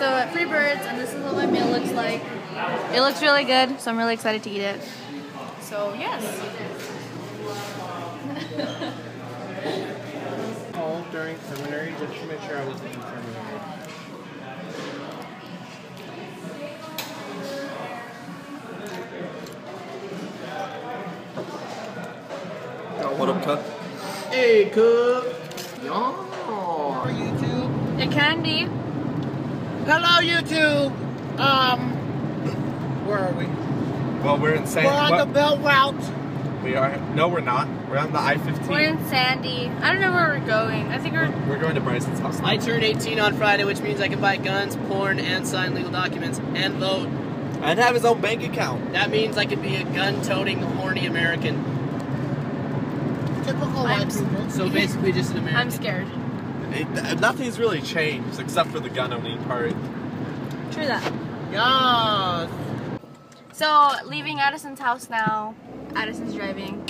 So at Freebirds, and this is what my meal looks like. It looks really good, so I'm really excited to eat it. So yes. Call during seminary just to make sure I was in seminary. What up, cut? Hey, Cook. Y'all. YouTube. It can be. Hello, YouTube. Um, where are we? Well, we're in San. We're on what- the belt route. we are. No, we're not. We're on the I-15. We're in Sandy. I don't know where we're going. I think we're. We're going to Bryson's house. I turned 18 on Friday, which means I can buy guns, porn, and sign legal documents, and vote. and have his own bank account. That means I could be a gun-toting, horny American. Typical I'm white people. So basically, just an American. I'm scared. It, nothing's really changed except for the gun owning part. True that. Yes. So leaving Addison's house now. Addison's driving,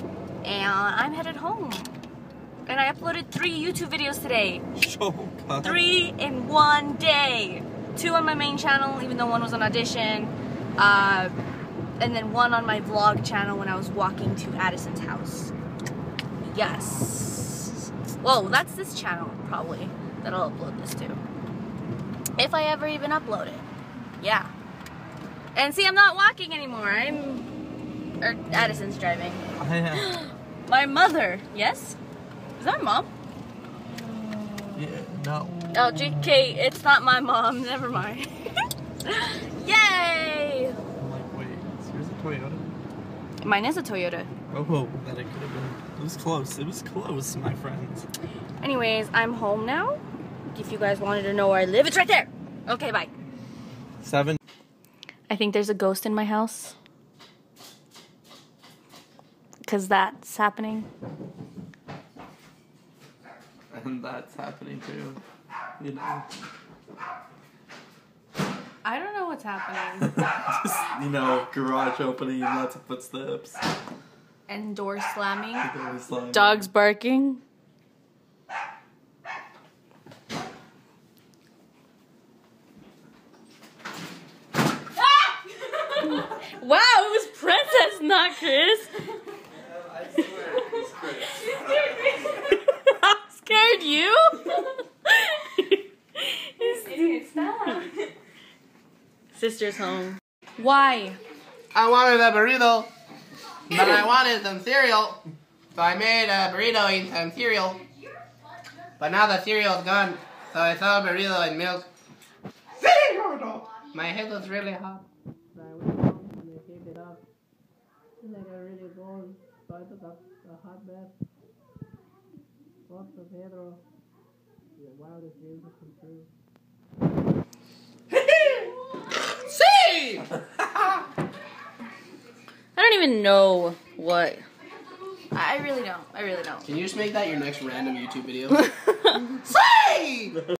and I'm headed home. And I uploaded three YouTube videos today. Three in one day. Two on my main channel, even though one was on audition. Uh, and then one on my vlog channel when I was walking to Addison's house. Yes. Well, that's this channel probably that I'll upload this to. If I ever even upload it. Yeah. And see, I'm not walking anymore. I'm. Or Addison's driving. My mother. Yes? Is that my mom? yeah, no. Oh, JK, it's not my mom. Never mind. Yay! I'm like, wait, here's a Toyota. Mine is a Toyota. Oh, that it could have been. It was close. It was close, my friends. Anyways, I'm home now. If you guys wanted to know where I live, it's right there. Okay, bye. Seven. I think there's a ghost in my house. Because that's happening. And that's happening too. You know. I don't know what's happening. Just, you know, garage opening, lots of footsteps. and door slamming. There was like- Dogs barking. wow, it was Princess, not Chris. I scared you. Sister's home. Why? I wanted a burrito, but I wanted some cereal, so I made a burrito and some cereal. But now the cereal's gone, so I saw a burrito and milk. My head was really hot. So I went home and I heated it up. And I got really cold, so I took a, a hot bath. Lots of Pedro. The wildest dreams have come true. See! I don't even know what. I really don't. I really don't. Can you just make that your next random YouTube video? Say!